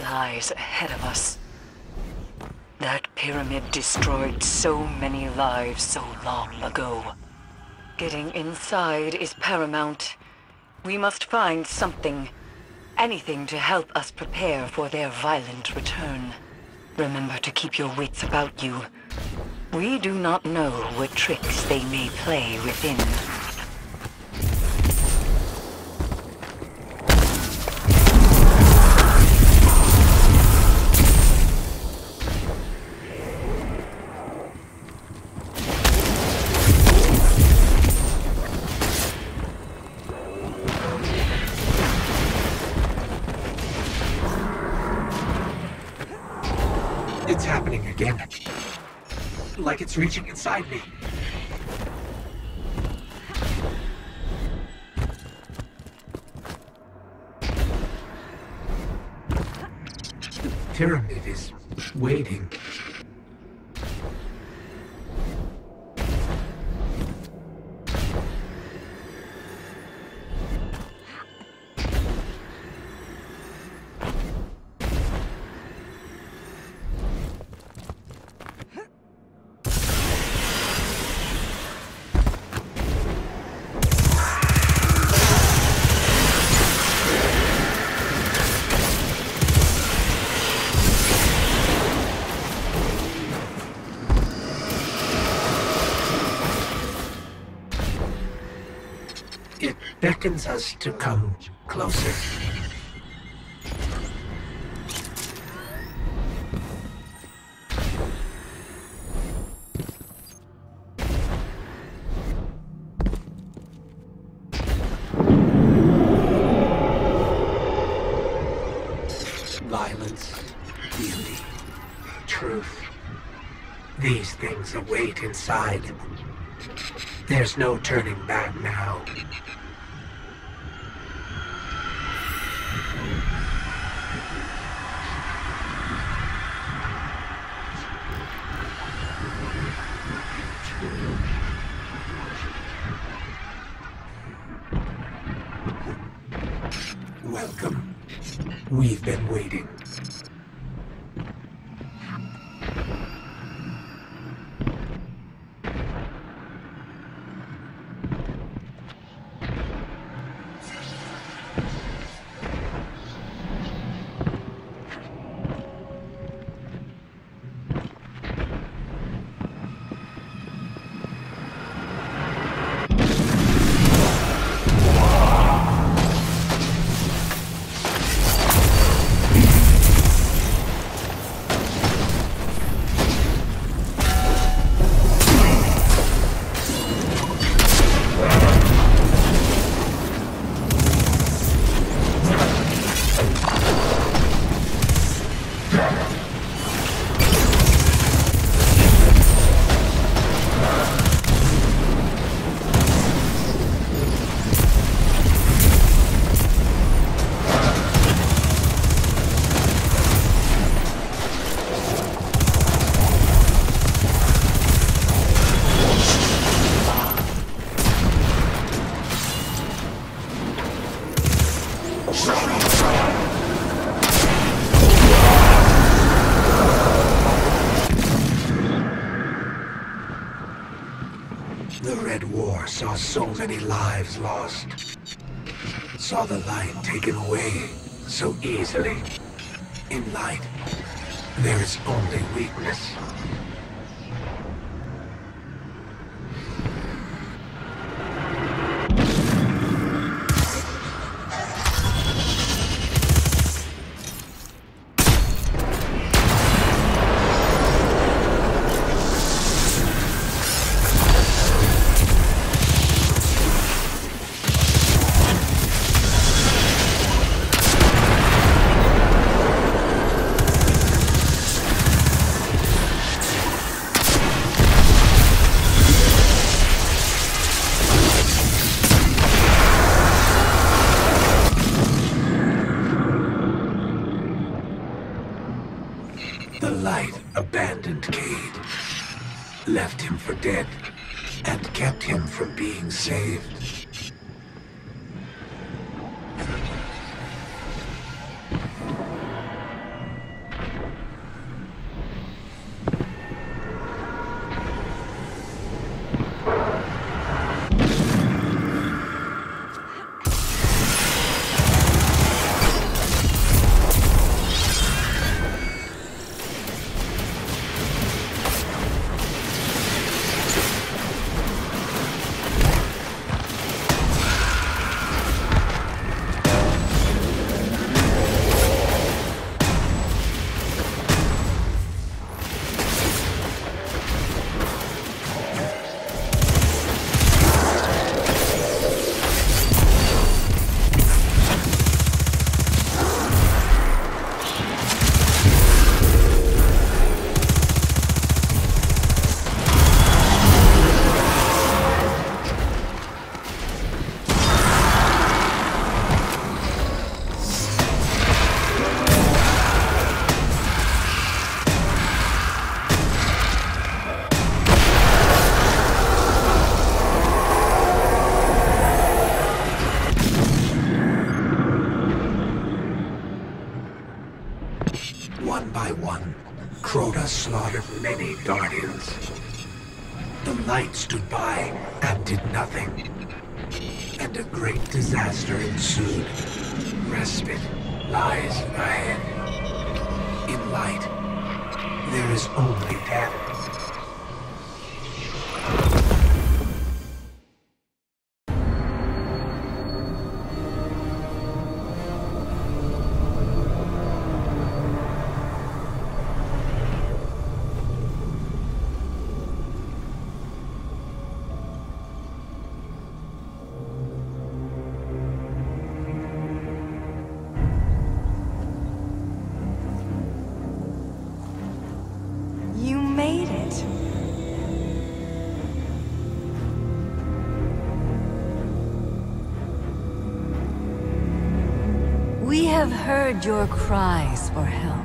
lies ahead of us. That pyramid destroyed so many lives so long ago. Getting inside is paramount. We must find something, anything to help us prepare for their violent return. Remember to keep your wits about you. We do not know what tricks they may play within. Again. Like it's reaching inside me. The pyramid is waiting. Beckons us to come closer. Violence, beauty, truth. These things await inside. There's no turning back now. Welcome. We've been waiting. The Red War saw so many lives lost. Saw the light taken away so easily. In light, there is only weakness. For dead and kept him from being saved. Light stood by and did nothing. And a great disaster ensued. Respite lies ahead. In light, there is only death. Heard your cries for help.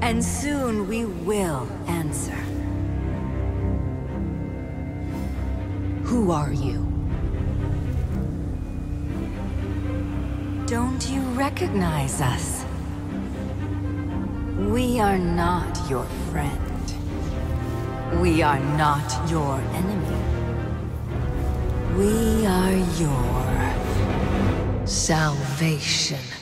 And soon we will answer. Who are you? Don't you recognize us? We are not your friend. We are not your enemy. We are your salvation.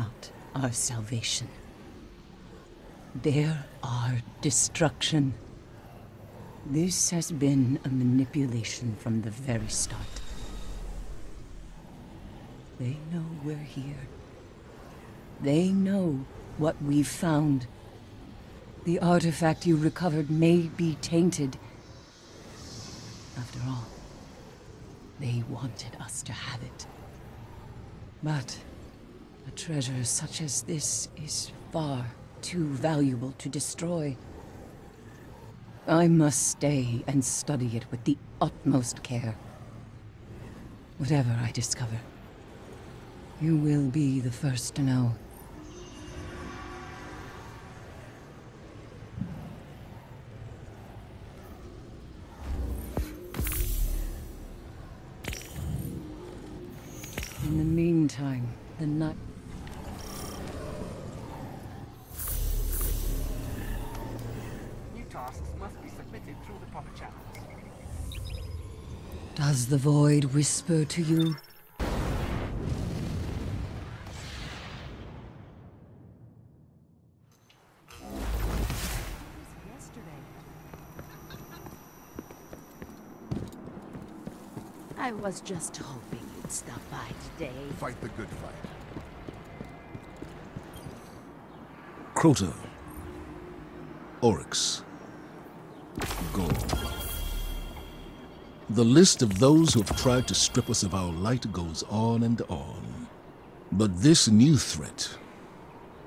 Not our salvation. They're our destruction. This has been a manipulation from the very start. They know we're here. They know what we've found. The artifact you recovered may be tainted. After all, they wanted us to have it. But a treasure such as this is far too valuable to destroy. I must stay and study it with the utmost care. Whatever I discover, you will be the first to know. New tasks must be submitted through the proper channels. Does the void whisper to you? I was just hoping you'd stop by today. Fight the good fight. Crota. Oryx. The list of those who have tried to strip us of our light goes on and on. But this new threat,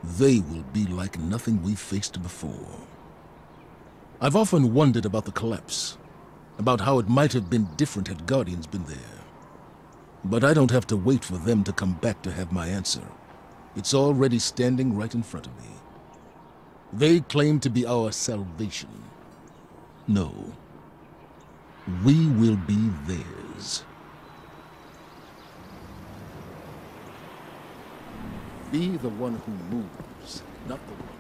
they will be like nothing we've faced before. I've often wondered about the collapse, about how it might have been different had Guardians been there. But I don't have to wait for them to come back to have my answer. It's already standing right in front of me. They claim to be our salvation. No. We will be theirs. Be the one who moves, not the one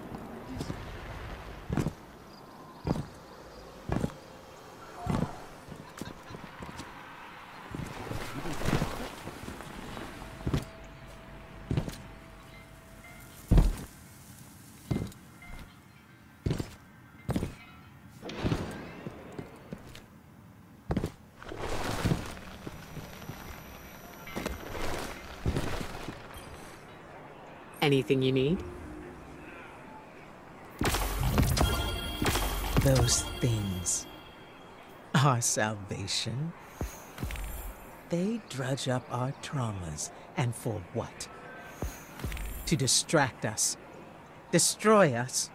Anything you need? Those things our salvation. They drudge up our traumas, and for what? To distract us, destroy us.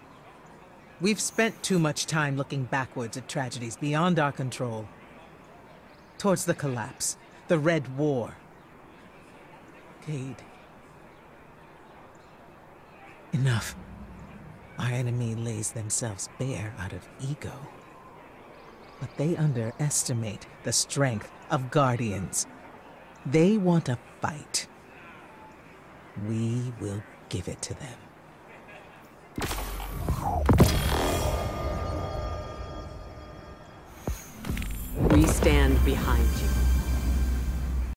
We've spent too much time looking backwards at tragedies beyond our control. Towards the collapse, the Red War. Cayde. Enough. Our enemy lays themselves bare out of ego. But they underestimate the strength of Guardians. They want a fight. We will give it to them. We stand behind you.